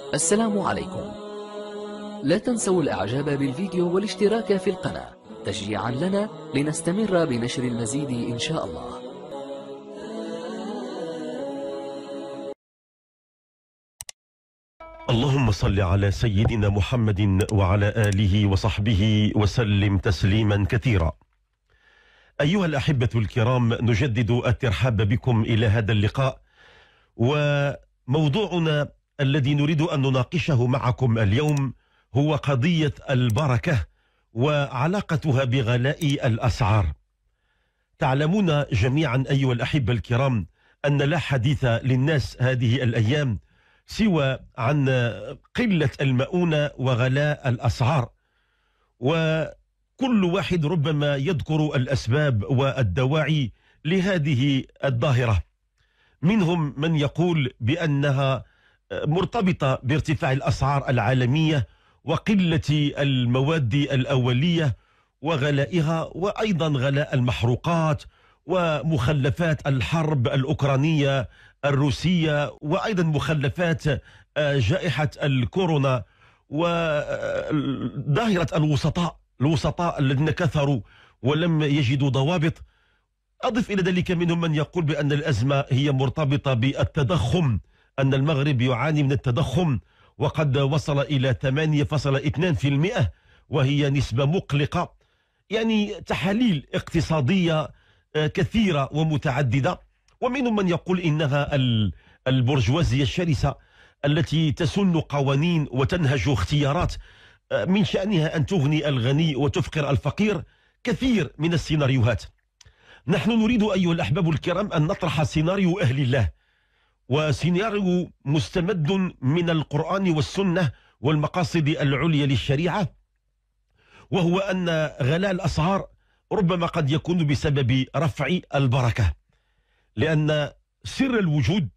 السلام عليكم. لا تنسوا الإعجاب بالفيديو والاشتراك في القناة تشجيعا لنا لنستمر بنشر المزيد إن شاء الله. اللهم صل على سيدنا محمد وعلى آله وصحبه وسلم تسليما كثيرا. أيها الأحبة الكرام نجدد الترحاب بكم إلى هذا اللقاء. وموضوعنا الذي نريد أن نناقشه معكم اليوم هو قضية البركة وعلاقتها بغلاء الأسعار. تعلمون جميعا أيها الأحبة الكرام أن لا حديث للناس هذه الأيام سوى عن قلة المؤونة وغلاء الأسعار. وكل واحد ربما يذكر الأسباب والدواعي لهذه الظاهرة. منهم من يقول بأنها مرتبطة بارتفاع الأسعار العالمية وقلة المواد الأولية وغلائها وأيضا غلاء المحروقات ومخلفات الحرب الأوكرانية الروسية وأيضا مخلفات آه، جائحة الكورونا وظاهرة الوسطاء الوسطاء الذين كثروا ولم يجدوا ضوابط. أضف إلى ذلك منهم من يقول بأن الأزمة هي مرتبطة بالتضخم أن المغرب يعاني من التضخم وقد وصل إلى 8.2% وهي نسبة مقلقة يعني تحاليل اقتصادية آه، كثيرة ومتعددة. ومنهم من يقول إنها البرجوازية الشرسة التي تسن قوانين وتنهج اختيارات آه، من شأنها أن تغني الغني وتفقر الفقير كثير من السيناريوهات. نحن نريد أيها الأحباب الكرام أن نطرح سيناريو أهل الله. وسيناريو مستمد من القرآن والسنة والمقاصد العليا للشريعة وهو أن غلاء الأسعار ربما قد يكون بسبب رفع البركة لأن سر الوجود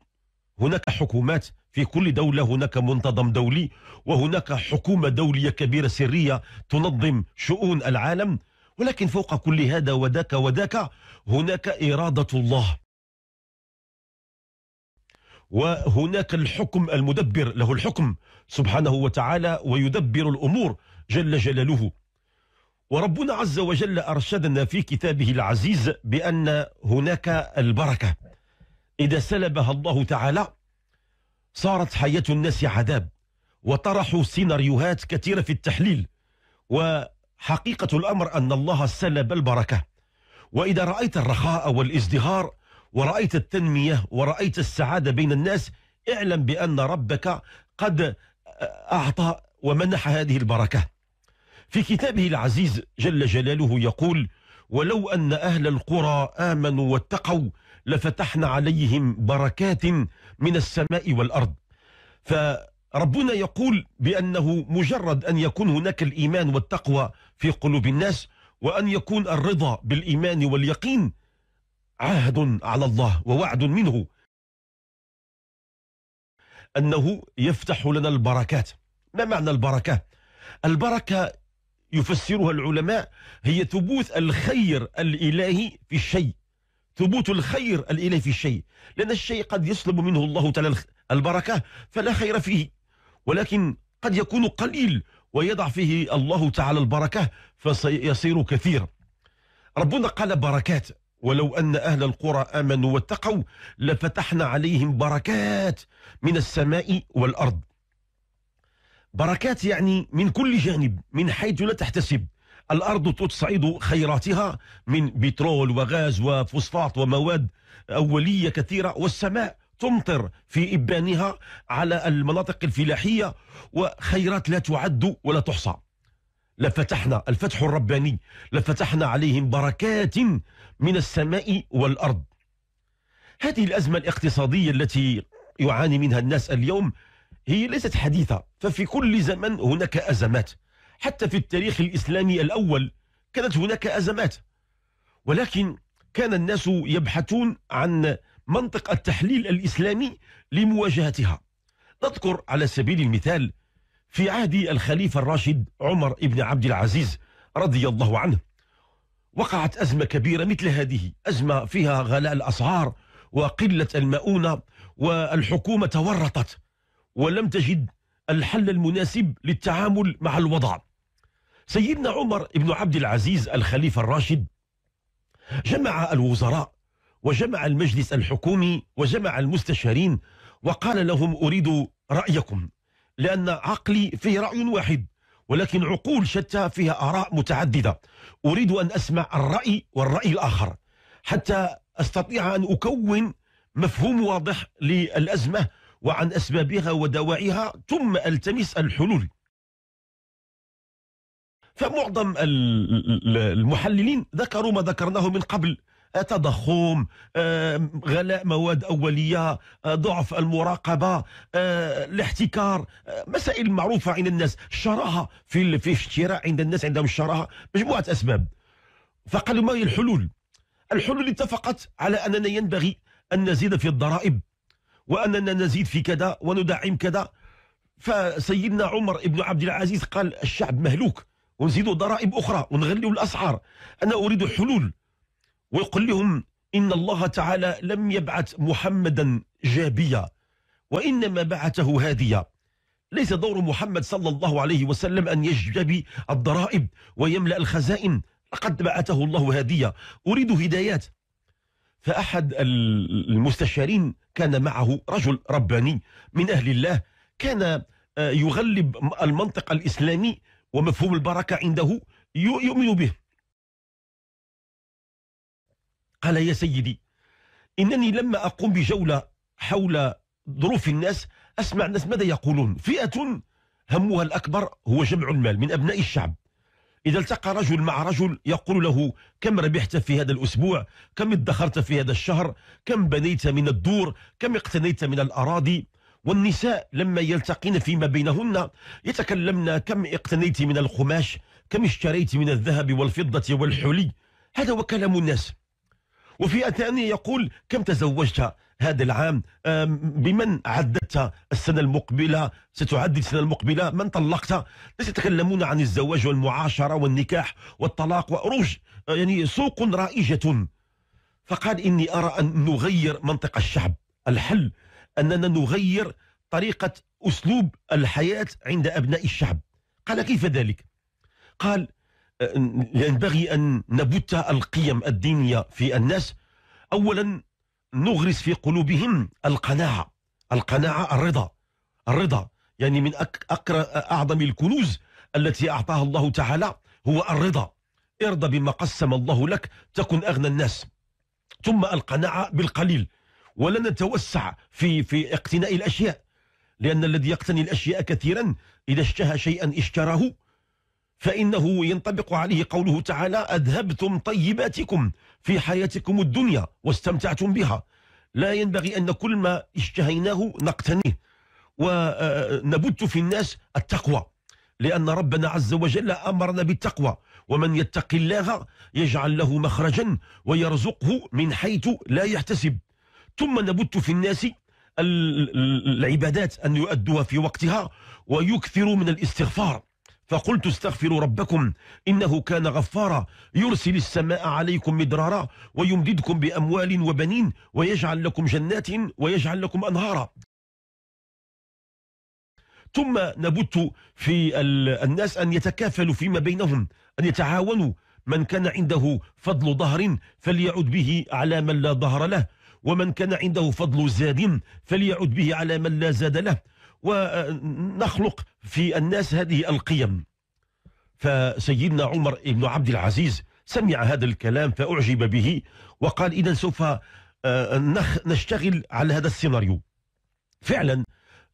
هناك حكومات في كل دولة هناك منتظم دولي وهناك حكومة دولية كبيرة سرية تنظم شؤون العالم ولكن فوق كل هذا وذاك وذاك هناك إرادة الله. وهناك الحكم المدبر له الحكم سبحانه وتعالى ويدبر الأمور جل جلاله. وربنا عز وجل أرشدنا في كتابه العزيز بأن هناك البركة. إذا سلبها الله تعالى صارت حياة الناس عذاب وطرحوا سيناريوهات كثيرة في التحليل وحقيقة الأمر أن الله سلب البركة. وإذا رأيت الرخاء والازدهار ورأيت التنمية ورأيت السعادة بين الناس اعلم بأن ربك قد أعطى ومنح هذه البركة. في كتابه العزيز جل جلاله يقول ولو أن أهل القرى آمنوا واتقوا لفتحنا عليهم بركات من السماء والأرض. فربنا يقول بأنه مجرد أن يكون هناك الإيمان والتقوى في قلوب الناس وأن يكون الرضا بالإيمان واليقين عهد على الله ووعد منه. أنه يفتح لنا البركات. ما معنى البركة؟ البركة يفسرها العلماء هي ثبوت الخير الإلهي في الشيء. ثبوت الخير الإلهي في الشيء. لأن الشيء قد يسلب منه الله تعالى البركة فلا خير فيه. ولكن قد يكون قليل ويضع فيه الله تعالى البركة فسيصير كثير. ربنا قال بركات. ولو أن أهل القرى آمنوا واتقوا لفتحنا عليهم بركات من السماء والأرض. بركات يعني من كل جانب من حيث لا تحتسب. الأرض تصعد خيراتها من بترول وغاز وفوسفات ومواد أولية كثيرة والسماء تمطر في إبانها على المناطق الفلاحية وخيرات لا تعد ولا تحصى. لفتحنا الفتح الرباني لفتحنا عليهم بركات من السماء والأرض. هذه الأزمة الاقتصادية التي يعاني منها الناس اليوم هي ليست حديثة ففي كل زمن هناك أزمات. حتى في التاريخ الإسلامي الأول كانت هناك أزمات. ولكن كان الناس يبحثون عن منطق التحليل الإسلامي لمواجهتها. نذكر على سبيل المثال في عهد الخليفة الراشد عمر بن عبد العزيز رضي الله عنه. وقعت أزمة كبيرة مثل هذه أزمة فيها غلاء الأسعار وقلة المؤونة والحكومة تورطت ولم تجد الحل المناسب للتعامل مع الوضع. سيدنا عمر بن عبد العزيز الخليفة الراشد جمع الوزراء وجمع المجلس الحكومي وجمع المستشارين وقال لهم أريد رأيكم. لأن عقلي فيه رأي واحد ولكن عقول شتى فيها آراء متعددة. أريد أن أسمع الرأي والرأي الآخر حتى أستطيع أن أكون مفهوم واضح للأزمة وعن أسبابها ودواعيها ثم ألتمس الحلول. فمعظم المحللين ذكروا ما ذكرناه من قبل تضخم غلاء مواد أولية ضعف المراقبة الاحتكار مسائل معروفة عند الناس الشراهة في في الشراء عند الناس عندهم الشراهة مجموعة أسباب. فقالوا ما هي الحلول؟ الحلول اتفقت على أننا ينبغي أن نزيد في الضرائب وأننا نزيد في كذا وندعم كذا. فسيدنا عمر بن عبد العزيز قال الشعب مهلوك ونزيدوا ضرائب أخرى ونغلوا الأسعار. أنا أريد حلول ويقول لهم إن الله تعالى لم يبعث محمدا جابيا وإنما بعثه هاديا. ليس دور محمد صلى الله عليه وسلم أن يجبي الضرائب ويملأ الخزائن. لقد بعثه الله هاديا. أريد هدايات. فأحد المستشارين كان معه رجل رباني من أهل الله كان آه، يغلب المنطق الإسلامي ومفهوم البركة عنده يؤمن به. قال يا سيدي إنني لما أقوم بجولة حول ظروف الناس أسمع الناس ماذا يقولون. فئة همها الأكبر هو جمع المال من أبناء الشعب. إذا التقى رجل مع رجل يقول له كم ربحت في هذا الأسبوع؟ كم ادخرت في هذا الشهر؟ كم بنيت من الدور؟ كم اقتنيت من الأراضي؟ والنساء لما يلتقين فيما بينهن يتكلمن كم اقتنيت من القماش؟ كم اشتريت من الذهب والفضة والحلي؟ هذا هو كلام الناس. وفي ثانية يقول كم تزوجت هذا العام؟ بمن عددت السنة المقبلة؟ ستعدد السنة المقبلة؟ من طلقت؟ الناس يتكلمون عن الزواج والمعاشرة والنكاح والطلاق وأروج يعني سوق رائجة. فقال إني أرى أن نغير منطق الشعب. الحل أننا نغير طريقة أسلوب الحياة عند أبناء الشعب. قال كيف ذلك؟ قال ينبغي أن نبت القيم الدينية في الناس. أولا نغرس في قلوبهم القناعة القناعة الرضا الرضا. يعني من أعظم الكنوز التي أعطاها الله تعالى هو الرضا. ارضى بما قسم الله لك تكن أغنى الناس. ثم القناعة بالقليل. ولا نتوسع في في اقتناء الأشياء لأن الذي يقتني الأشياء كثيرا إذا اشتهى شيئا اشتراه فإنه ينطبق عليه قوله تعالى أذهبتم طيباتكم في حياتكم الدنيا واستمتعتم بها. لا ينبغي أن كل ما اشتهيناه نقتنيه ونبت في الناس التقوى لأن ربنا عز وجل أمرنا بالتقوى. ومن يتق الله يجعل له مخرجا ويرزقه من حيث لا يحتسب. ثم نبت في الناس العبادات أن يؤدوها في وقتها ويكثروا من الاستغفار. فقلت استغفروا ربكم إنه كان غفارا. يرسل السماء عليكم مدرارا ويمددكم بأموال وبنين ويجعل لكم جنات ويجعل لكم أنهارا. ثم نبت في الناس أن يتكافلوا فيما بينهم أن يتعاونوا. من كان عنده فضل ظهر فليعد به على من لا ظهر له ومن كان عنده فضل زاد فليعد به على من لا زاد له. ونخلق في الناس هذه القيم. فسيدنا عمر بن عبد العزيز سمع هذا الكلام فأعجب به وقال إذا سوف آه، نشتغل على هذا السيناريو. فعلا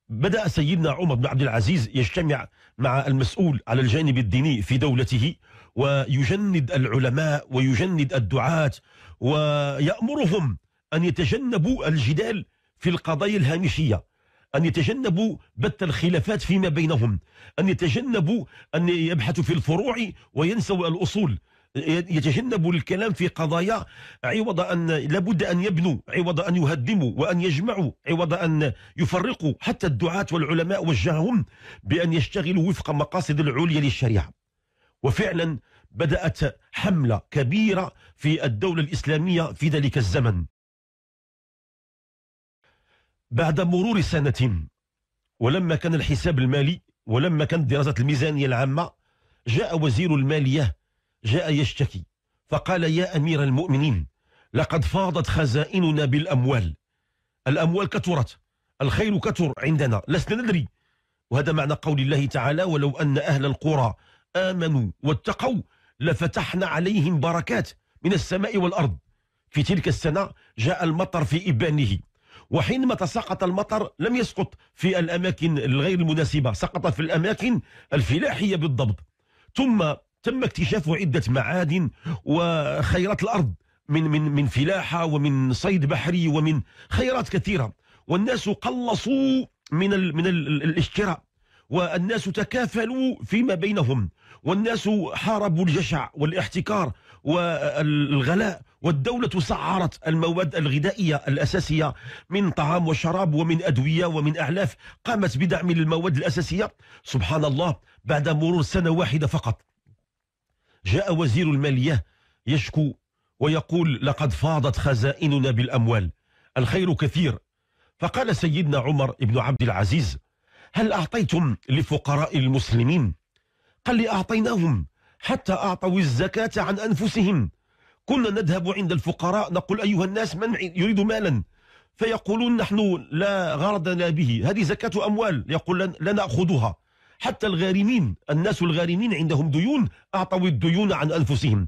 بدأ سيدنا عمر بن عبد العزيز يجتمع مع المسؤول على الجانب الديني في دولته ويجند العلماء ويجند الدعاة ويأمرهم أن يتجنبوا الجدال في القضايا الهامشية. أن يتجنبوا بث الخلافات فيما بينهم أن يتجنبوا أن يبحثوا في الفروع وينسوا الأصول. يتجنبوا الكلام في قضايا عوض أن لابد أن يبنوا عوض أن يهدموا وأن يجمعوا عوض أن يفرقوا. حتى الدعاة والعلماء وجههم بأن يشتغلوا وفق مقاصد العليا للشريعة. وفعلا بدأت حملة كبيرة في الدولة الإسلامية في ذلك الزمن. بعد مرور سنة ولما كان الحساب المالي ولما كانت دراسة الميزانية العامة جاء وزير المالية جاء يشتكي فقال يا أمير المؤمنين لقد فاضت خزائننا بالأموال. الأموال كثرت الخير كثر عندنا لسنا ندري. وهذا معنى قول الله تعالى ولو أن أهل القرى آمنوا واتقوا لفتحنا عليهم بركات من السماء والأرض. في تلك السنة جاء المطر في إبانه. وحينما تساقط المطر لم يسقط في الأماكن الغير المناسبة سقط في الأماكن الفلاحية بالضبط. ثم تم اكتشاف عدة معادن وخيرات الأرض من من من فلاحة ومن صيد بحري ومن خيرات كثيرة. والناس قلصوا من ال من ال الاشتراء. والناس تكافلوا فيما بينهم. والناس حاربوا الجشع والاحتكار والغلاء. والدولة سعرت المواد الغذائية الأساسية من طعام وشراب ومن أدوية ومن أعلاف قامت بدعم المواد الأساسية. سبحان الله بعد مرور سنة واحدة فقط جاء وزير المالية يشكو ويقول لقد فاضت خزائننا بالأموال. الخير كثير. فقال سيدنا عمر بن عبد العزيز هل أعطيتم لفقراء المسلمين؟ قال لي أعطيناهم حتى أعطوا الزكاة عن أنفسهم. كنا نذهب عند الفقراء نقول أيها الناس من يريد مالا؟ فيقولون نحن لا غرض لنا به. هذه زكاة أموال. يقول لا نأخذها. حتى الغارمين الناس الغارمين عندهم ديون أعطوا الديون عن أنفسهم.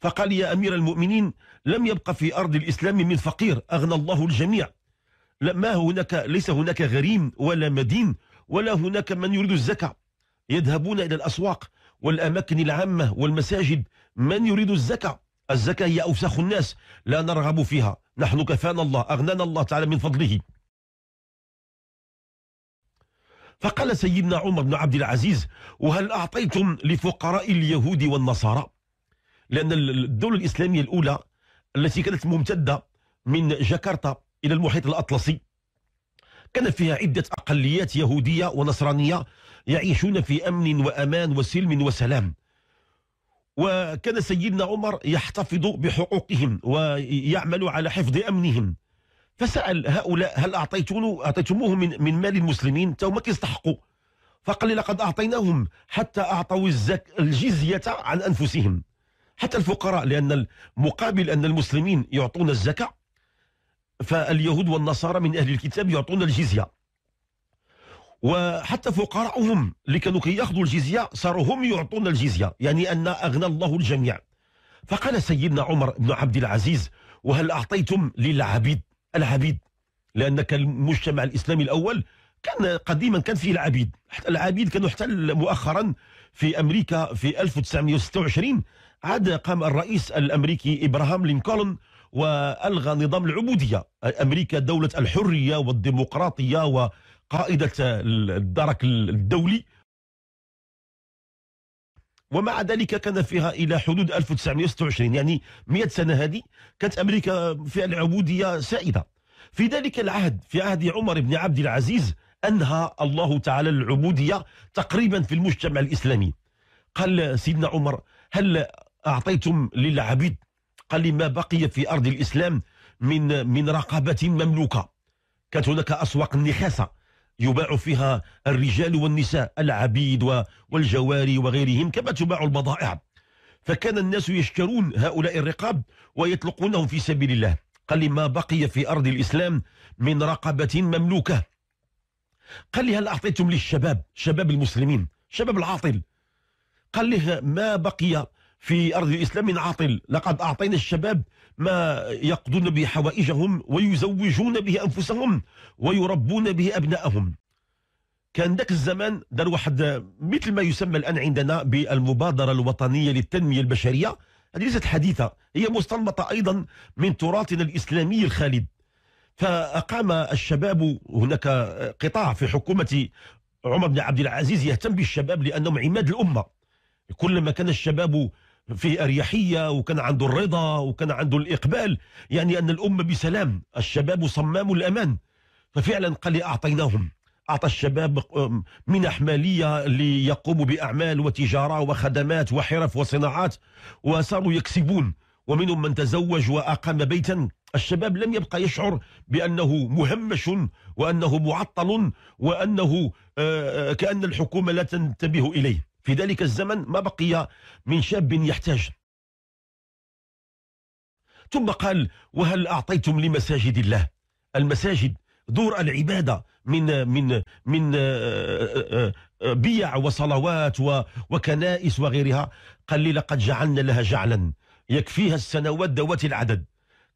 فقال يا أمير المؤمنين لم يبقى في أرض الإسلام من فقير. أغنى الله الجميع. ما هناك ليس هناك غريم ولا مدين ولا هناك من يريد الزكاة. يذهبون إلى الأسواق والأماكن العامة والمساجد. من يريد الزكاة؟ الزكاة هي أوسخ الناس لا نرغب فيها. نحن كفانا الله أغنانا الله تعالى من فضله. فقال سيدنا عمر بن عبد العزيز وهل أعطيتم لفقراء اليهود والنصارى؟ لأن الدولة الإسلامية الأولى التي كانت ممتدة من جاكرتا إلى المحيط الأطلسي كان فيها عدة أقليات يهودية ونصرانية يعيشون في أمن وأمان وسلم وسلام. وكان سيدنا عمر يحتفظ بحقوقهم ويعمل على حفظ أمنهم. فسأل هؤلاء هل أعطيتموهم من, من مال المسلمين؟ ما كيستحقوا. فقال لقد أعطيناهم حتى أعطوا الزك الجزية عن أنفسهم. حتى الفقراء لأن مقابل أن المسلمين يعطون الزكاة فاليهود والنصارى من أهل الكتاب يعطون الجزية. وحتى فقراءهم اللي كانوا كياخذوا الجزية صاروا هم يعطون الجزية يعني أن أغنى الله الجميع. فقال سيدنا عمر بن عبد العزيز وهل أعطيتم للعبيد العبيد؟ لأن كان المجتمع الإسلامي الأول كان قديما كان فيه العبيد. حتى العبيد كانوا حتى مؤخرا في أمريكا في 1926 عاد قام الرئيس الأمريكي إبراهام لينكولن وألغى نظام العبودية. أمريكا دولة الحرية والديمقراطية وقائدة الدرك الدولي. ومع ذلك كان فيها إلى حدود 1926 يعني 100 سنة هذه كانت أمريكا فيها العبودية سائدة في ذلك العهد في عهد عمر بن عبد العزيز أنهى الله تعالى العبودية تقريبا في المجتمع الإسلامي. قال سيدنا عمر هل أعطيتم للعبيد؟ قال لي ما بقي في أرض الإسلام من من رقبة مملوكة. كانت هناك أسواق النخاسة. يباع فيها الرجال والنساء العبيد والجواري وغيرهم كما تباع البضائع. فكان الناس يشترون هؤلاء الرقاب ويطلقونهم في سبيل الله. قال لي ما بقي في أرض الإسلام من رقبة مملوكة. قال لي هل أعطيتم للشباب شباب المسلمين شباب العاطل؟ قال لي ما بقي في أرض الإسلام من عاطل لقد أعطينا الشباب ما يقضون به حوائجهم ويزوجون به أنفسهم ويربون به أبنائهم كان ذاك الزمان دار واحد مثل ما يسمى الآن عندنا بالمبادرة الوطنية للتنمية البشرية. هذه ليست حديثة هي مستنبطة أيضا من تراثنا الإسلامي الخالد. فأقام الشباب هناك قطاع في حكومة عمر بن عبد العزيز يهتم بالشباب لأنهم عماد الأمة. كلما كان الشباب في أريحية وكان عنده الرضا وكان عنده الإقبال. يعني أن الأمة بسلام الشباب صمام الأمان. ففعلا قال أعطيناهم. أعطى الشباب منح مالية ليقوموا بأعمال وتجارة وخدمات وحرف وصناعات وصاروا يكسبون. ومنهم من تزوج وأقام بيتا. الشباب لم يبقى يشعر بأنه مهمش وأنه معطل وأنه آه، كأن الحكومة لا تنتبه إليه. في ذلك الزمن ما بقي من شاب يحتاج. ثم قال وهل أعطيتم لمساجد الله؟ المساجد دور العبادة من من من آه، آه، بيع وصلوات وكنائس وغيرها. قال لي لقد جعلنا لها جعلا يكفيها السنوات ذوات العدد.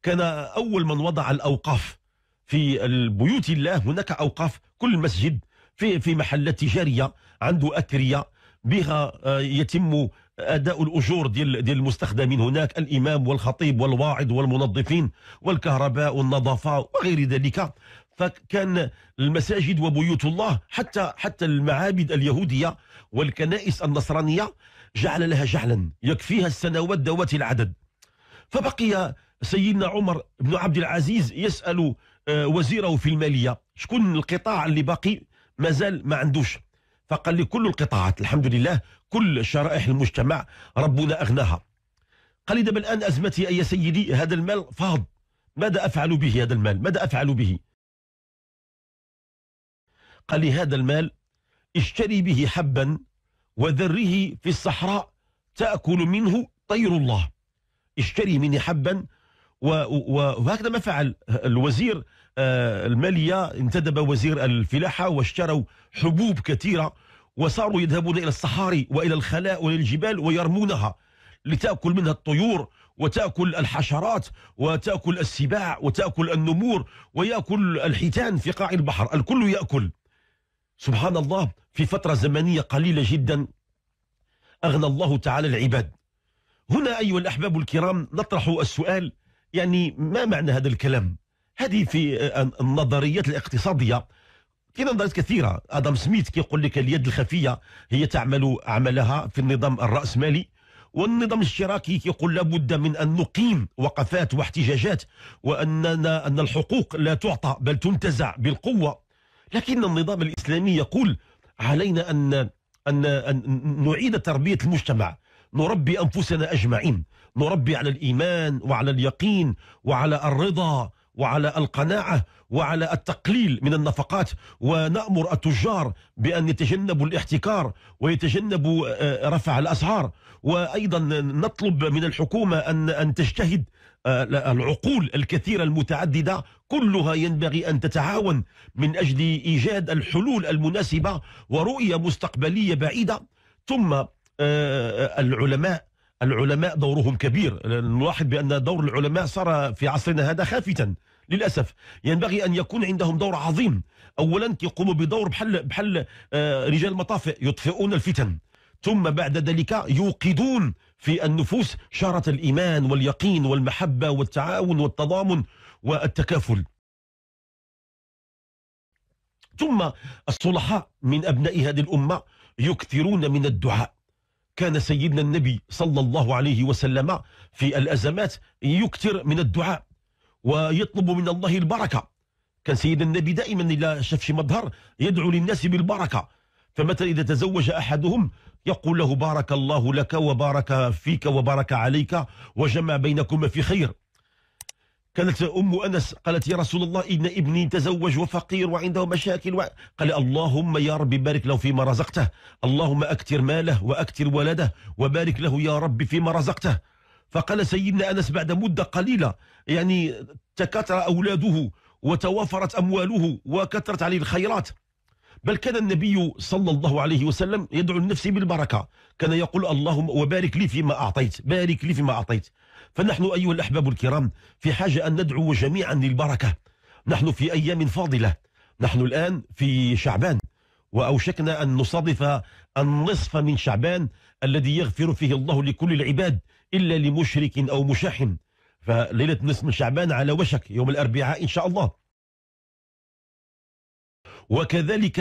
كان أول من وضع الأوقاف في البيوت الله. هناك أوقاف كل مسجد في في محلات تجارية عنده أثرية بها آه، يتم أداء الأجور ديال ديال المستخدمين هناك الإمام والخطيب والواعظ والمنظفين والكهرباء والنظافة وغير ذلك. فكان المساجد وبيوت الله حتى حتى المعابد اليهودية والكنائس النصرانية جعل لها جعلا يكفيها السنوات ذوات العدد. فبقي سيدنا عمر بن عبد العزيز يسأل آه، وزيره في المالية شكون القطاع اللي باقي؟ مازال ما عندوش. فقال لي كل القطاعات الحمد لله كل شرائح المجتمع ربنا أغناها. قال لي دابا الآن أزمتي أي سيدي هذا المال فاض. ماذا أفعل به هذا المال؟ ماذا أفعل به؟ قال لي هذا المال اشتري به حبا وذره في الصحراء تأكل منه طير الله. اشتري مني حبا وهكذا ما فعل الوزير المالية انتدب وزير الفلاحة واشتروا حبوب كثيرة وصاروا يذهبون إلى الصحاري وإلى الخلاء وإلى الجبال ويرمونها لتأكل منها الطيور وتأكل الحشرات وتأكل السباع وتأكل النمور ويأكل الحيتان في قاع البحر الكل يأكل. سبحان الله في فترة زمنية قليلة جدا أغنى الله تعالى العباد. هنا أيها الأحباب الكرام نطرح السؤال يعني ما معنى هذا الكلام؟ هذه في النظريات الاقتصادية. كاين نظريات كثيرة. آدم سميث كيقول لك اليد الخفية هي تعمل عملها في النظام الرأسمالي والنظام الاشتراكي يقول لابد من أن نقيم وقفات واحتجاجات واننا أن الحقوق لا تعطى بل تنتزع بالقوة. لكن النظام الإسلامي يقول علينا ان ان, أن نعيد تربية المجتمع. نربي أنفسنا أجمعين. نربي على الإيمان وعلى اليقين وعلى الرضا وعلى القناعة وعلى التقليل من النفقات ونأمر التجار بأن يتجنبوا الاحتكار ويتجنبوا آه، رفع الأسعار. وأيضا نطلب من الحكومة أن أن تجتهد آه، العقول الكثيرة المتعددة. كلها ينبغي أن تتعاون من أجل إيجاد الحلول المناسبة ورؤية مستقبلية بعيدة. ثم آه، العلماء العلماء دورهم كبير. نلاحظ بأن دور العلماء صار في عصرنا هذا خافتا. للأسف ينبغي أن يكون عندهم دور عظيم. أولا يقوموا بدور بحل, بحل آه، رجال المطافئ يطفئون الفتن. ثم بعد ذلك يوقدون في النفوس شارة الإيمان واليقين والمحبة والتعاون والتضامن والتكافل. ثم الصلحاء من أبناء هذه الأمة يكثرون من الدعاء. كان سيدنا النبي صلى الله عليه وسلم في الأزمات يكثر من الدعاء ويطلب من الله البركة. كان سيدنا النبي دائما إذا شاف شي مظهر يدعو للناس بالبركة. فمثلا إذا تزوج أحدهم يقول له بارك الله لك وبارك فيك وبارك عليك وجمع بينكما في خير. كانت أم أنس قالت يا رسول الله إن ابني تزوج وفقير وعنده مشاكل و... قال اللهم يا رب بارك له فيما رزقته اللهم أكتر ماله وأكتر ولده وبارك له يا رب فيما رزقته. فقال سيدنا أنس بعد مدة قليلة يعني تكاثر أولاده وتوافرت أمواله وكثرت عليه الخيرات. بل كان النبي صلى الله عليه وسلم يدعو النفس بالبركة. كان يقول اللهم وبارك لي فيما أعطيت بارك لي فيما أعطيت. فنحن أيها الأحباب الكرام في حاجة أن ندعو جميعا للبركة. نحن في أيام فاضلة. نحن الآن في شعبان وأوشكنا أن نصادف النصف من شعبان الذي يغفر فيه الله لكل العباد إلا لمشرك أو مشاحن فليلة نصف من شعبان على وشك يوم الأربعاء إن شاء الله. وكذلك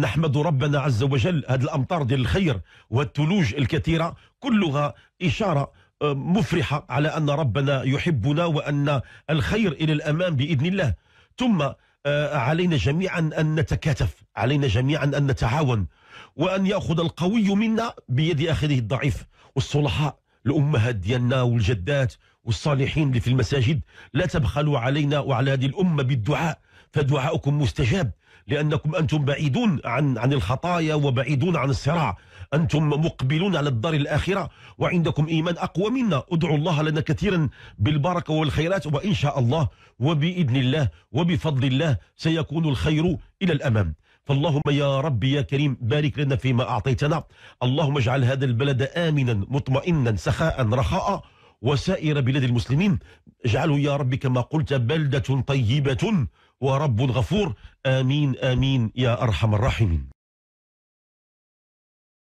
نحمد ربنا عز وجل هذه الأمطار ديال الخير والثلوج الكثيرة كلها إشارة مفرحة على أن ربنا يحبنا وأن الخير إلى الأمام بإذن الله. ثم آه، علينا جميعا أن نتكاتف علينا جميعا أن نتعاون وأن يأخذ القوي منا بيد أخذه الضعيف. والصلحاء الأمهات ديالنا والجدات والصالحين اللي في المساجد لا تبخلوا علينا وعلى هذه الأمة بالدعاء. فدعاؤكم مستجاب لأنكم أنتم بعيدون عن عن الخطايا وبعيدون عن الصراع. أنتم مقبلون على الدار الآخرة وعندكم إيمان أقوى منا. ادعوا الله لنا كثيرا بالبركة والخيرات وإن شاء الله وبإذن الله وبفضل الله سيكون الخير إلى الأمام. فاللهم يا رب يا كريم بارك لنا فيما أعطيتنا. اللهم اجعل هذا البلد آمنا مطمئنا سخاء رخاء. وسائر بلاد المسلمين اجعله يا رب كما قلت بلدة طيبة ورب غفور. آمين آمين يا أرحم الراحمين.